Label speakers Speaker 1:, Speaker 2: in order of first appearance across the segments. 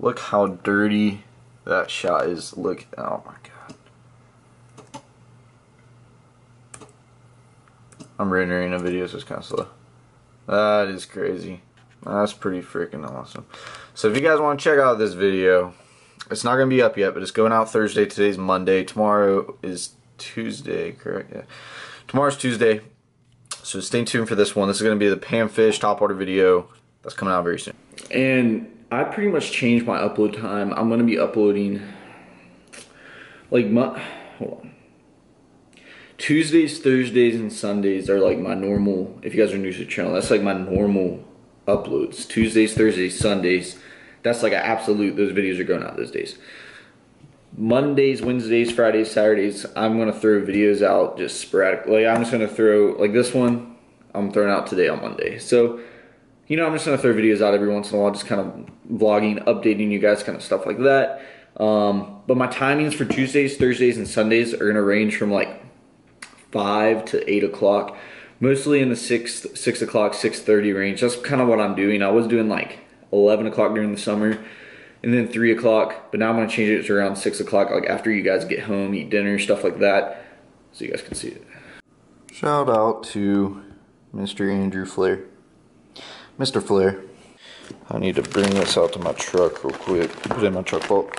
Speaker 1: Look how dirty that shot is. Look, oh my god. I'm rendering a video, so it's kind of slow. That is crazy. That's pretty freaking awesome. So if you guys want to check out this video, it's not going to be up yet, but it's going out Thursday. Today's Monday. Tomorrow is Tuesday, correct? Yeah. Tomorrow's Tuesday. So stay tuned for this one. This is going to be the panfish topwater video that's coming out very soon. And I pretty much changed my upload time. I'm to be uploading like my hold on. Tuesdays, Thursdays, and Sundays are like my normal. If you guys are new to the channel, that's like my normal uploads. Tuesdays, Thursdays, Sundays. That's like an absolute. Those videos are going out those days. Mondays, Wednesdays, Fridays, Saturdays, I'm gonna throw videos out just sporadically. I'm just gonna throw like this one. I'm throwing out today on Monday. So, you know, I'm just gonna throw videos out every once in a while, just kind of vlogging, updating you guys, kind of stuff like that. Um, but my timings for Tuesdays, Thursdays, and Sundays are gonna range from like five to eight o'clock, mostly in the six six o'clock, six thirty range. That's kind of what I'm doing. I was doing like eleven o'clock during the summer and then three o'clock. But now I'm gonna change it to around six o'clock, like after you guys get home, eat dinner, stuff like that, so you guys can see it. Shout out to Mr. Andrew Flair. Mr. Flair. I need to bring this out to my truck real quick. Put it in my truck vault.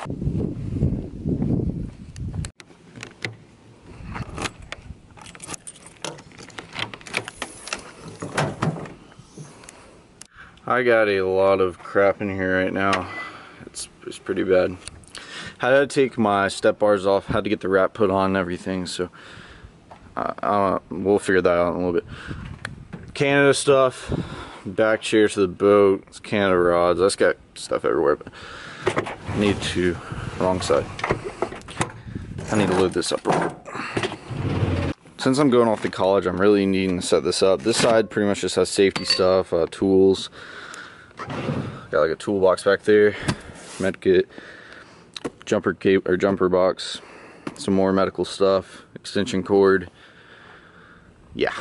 Speaker 1: I got a lot of crap in here right now it's, it's pretty bad. Had to take my step bars off, had to get the wrap put on and everything, so uh, we'll figure that out in a little bit. Canada stuff, back chairs to the boat, it's Canada rods, that's got stuff everywhere, but I need to, wrong side. I need to load this up. Since I'm going off to college, I'm really needing to set this up. This side pretty much just has safety stuff, uh, tools. Got like a toolbox back there medkit, jumper cape or jumper box, some more medical stuff, extension cord. Yeah.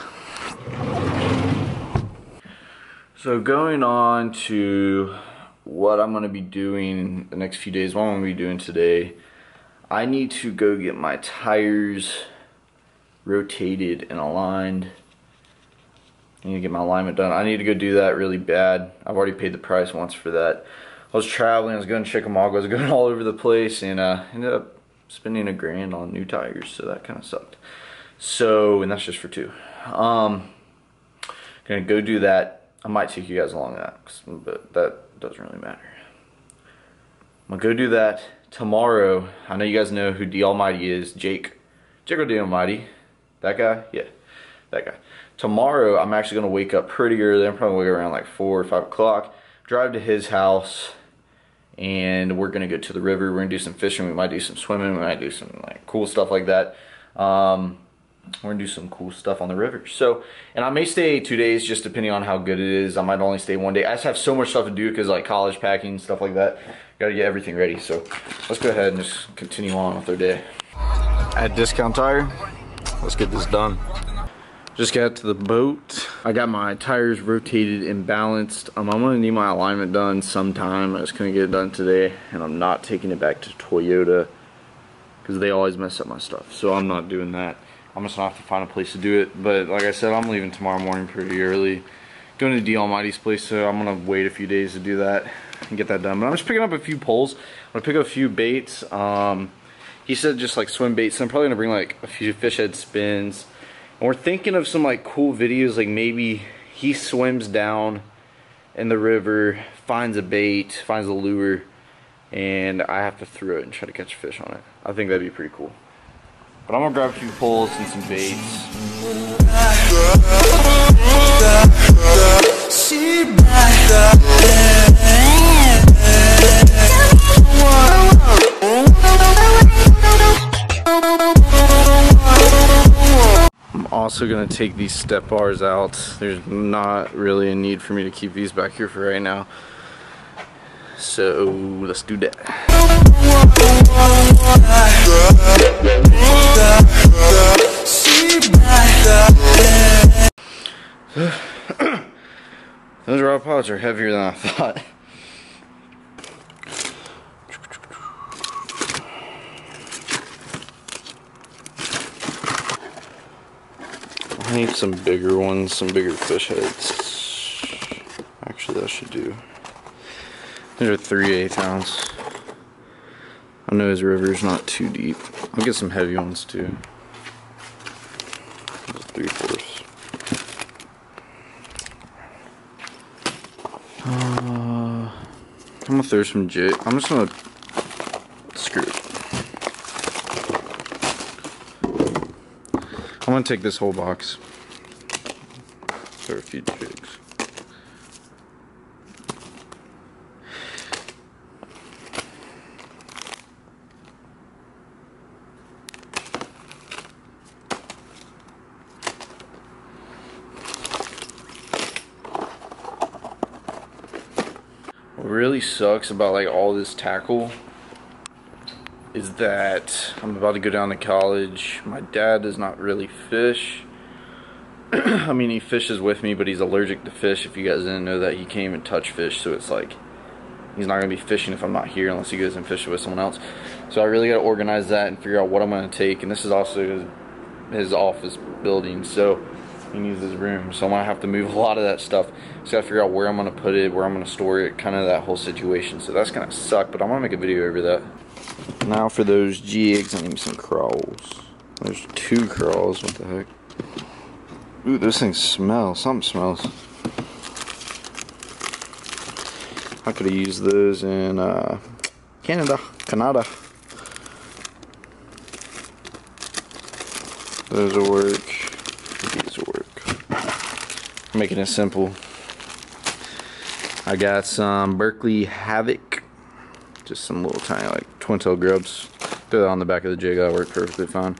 Speaker 1: So going on to what I'm going to be doing the next few days, what I'm going to be doing today, I need to go get my tires rotated and aligned. I need to get my alignment done. I need to go do that really bad. I've already paid the price once for that. I was traveling, I was going to Chickamauga, I was going all over the place, and uh, ended up spending a grand on new tires, so that kind of sucked. So, and that's just for two. Um, gonna go do that. I might take you guys along that, but that doesn't really matter. I'm gonna go do that tomorrow. I know you guys know who D Almighty is, Jake. Jake or D Almighty. That guy? Yeah, that guy. Tomorrow, I'm actually gonna wake up pretty early. I'm probably wake around like four or five o'clock. Drive to his house and we're gonna go to the river. We're gonna do some fishing. We might do some swimming. We might do some like cool stuff like that. Um, we're gonna do some cool stuff on the river. So, and I may stay two days, just depending on how good it is. I might only stay one day. I just have so much stuff to do because like college packing stuff like that. Got to get everything ready. So, let's go ahead and just continue on with our day. At Discount Tire, let's get this done. Just got to the boat. I got my tires rotated and balanced. Um, I'm gonna need my alignment done sometime. I just couldn't get it done today, and I'm not taking it back to Toyota because they always mess up my stuff. So I'm not doing that. I'm just gonna have to find a place to do it. But like I said, I'm leaving tomorrow morning pretty early. Going to D Almighty's place, so I'm gonna wait a few days to do that and get that done. But I'm just picking up a few poles. I'm gonna pick up a few baits. Um, he said just like swim baits. So I'm probably gonna bring like a few fish head spins and we're thinking of some like cool videos, like maybe he swims down in the river, finds a bait, finds a lure, and I have to throw it and try to catch a fish on it. I think that'd be pretty cool. But I'm gonna grab a few poles and some baits. I'm also going to take these step bars out. There's not really a need for me to keep these back here for right now. So let's do that. Those raw pods are heavier than I thought. I need some bigger ones, some bigger fish heads. Actually, that should do. These are 3 8 ounce. I know his river's not too deep. I'll get some heavy ones too. Three fourths. Uh, I'm gonna throw some jig. I'm just gonna screw it. I'm gonna take this whole box. Throw a few jigs. Really sucks about like all this tackle is that I'm about to go down to college. My dad does not really fish. I mean, he fishes with me, but he's allergic to fish. If you guys didn't know that, he can't even touch fish, so it's like he's not gonna be fishing if I'm not here unless he goes and fishes with someone else. So I really gotta organize that and figure out what I'm gonna take. And this is also his his office building, so he needs his room. So I'm gonna have to move a lot of that stuff. I gotta figure out where I'm gonna put it, where I'm gonna store it, kind of that whole situation. So that's gonna suck, but I'm gonna make a video over that. Now for those jigs, I need some crawls. There's two crawls. What the heck? Ooh, those things smell. Something smells. I could have used those in uh, Canada. Canada. Those will work. Making it simple. I got some Berkley Havoc. Just some little tiny like twin tail grubs. Throw that on the back of the jig. That'll work perfectly fine.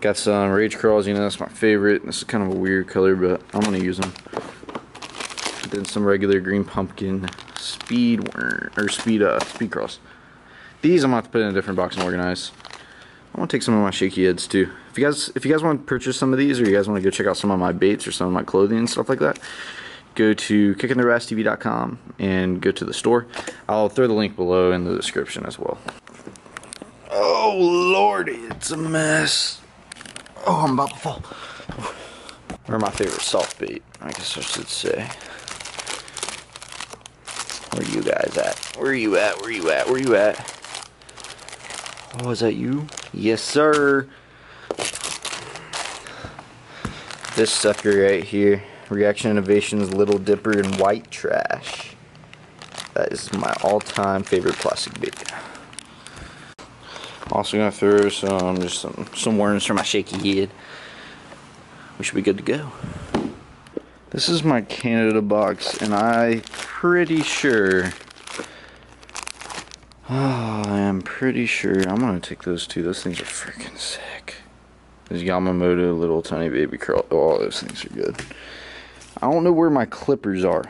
Speaker 1: Got some Rage Crawls. You know, that's my favorite. This is kind of a weird color, but I'm to use them. Then some regular green pumpkin speed worm, or speed uh, speed cross. These I'm gonna have to put in a different box and organize. I want to take some of my shaky heads too. If you guys if you guys want to purchase some of these or you guys want to go check out some of my baits or some of my clothing and stuff like that, go to kickintheirbasstv.com and go to the store. I'll throw the link below in the description as well. Oh lordy, it's a mess. Oh, I'm about to fall. Or my favorite soft bait, I guess I should say. Where you guys at? Where are you at? Where are you at? Where are you at? Oh, is that you? Yes, sir. This sucker right here. Reaction Innovations Little Dipper and White Trash. That is my all-time favorite plastic bait. Also gonna throw some just some some worms for my shaky head. We should be good to go. This is my Canada box, and I pretty sure. Oh, I am pretty sure. I'm gonna take those two. Those things are freaking sick. There's Yamamoto little tiny baby curl. Oh, those things are good. I don't know where my clippers are.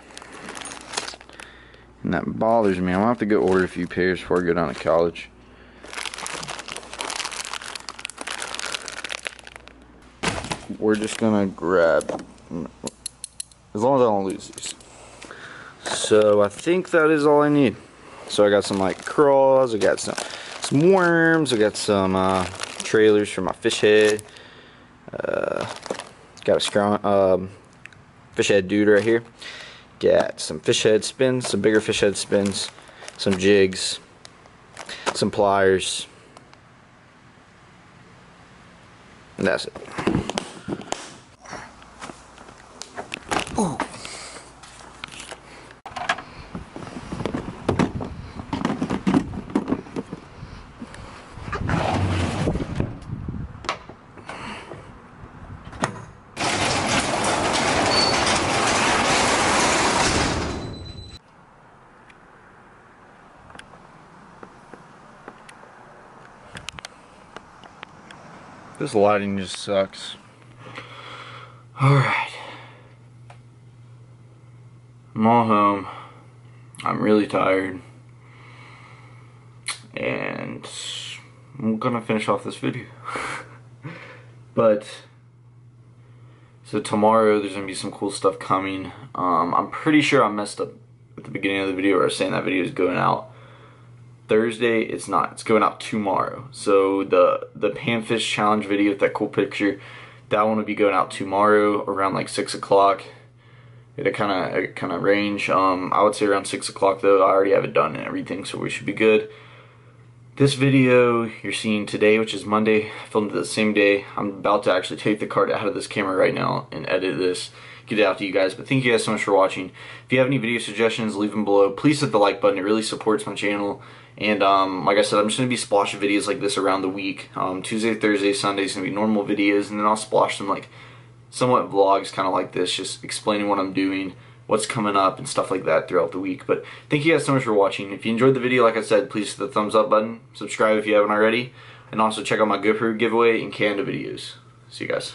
Speaker 1: And that bothers me. I'm gonna have to go order a few pairs before I go down to college. We're just gonna grab as long as I don't lose these. So I think that is all I need. So I got some like crawls, I got some some worms, I got some uh, trailers for my fish head. Uh, got a strong um, fish head dude right here. Got some fish head spins, some bigger fish head spins, some jigs, some pliers. And that's it. Ooh. This lighting just sucks. Alright. I'm all home. I'm really tired. And I'm gonna finish off this video. but so tomorrow there's gonna be some cool stuff coming. Um, I'm pretty sure I messed up at the beginning of the video or saying that video is going out Thursday. It's not. It's going out tomorrow. So the the panfish challenge video with that cool picture, That one will be going out tomorrow around like six o'clock. It kind of kind of range. Um, I would say around six o'clock though. I already have it done and everything, so we should be good. This video you're seeing today, which is Monday, filmed the same day. I'm about to actually take the card out of this camera right now and edit this, get it out to you guys. But thank you guys so much for watching. If you have any video suggestions, leave them below. Please hit the like button. It really supports my channel. And um, like I said, I'm just going to be splashing videos like this around the week. Um, Tuesday, Thursday, Sunday is going to be normal videos. And then I'll splash some like somewhat vlogs kind of like this, just explaining what I'm doing what's coming up and stuff like that throughout the week. But thank you guys so much for watching. If you enjoyed the video, like I said, please hit the thumbs up button, subscribe if you haven't already, and also check out my GoPro giveaway and Canada videos. See you guys.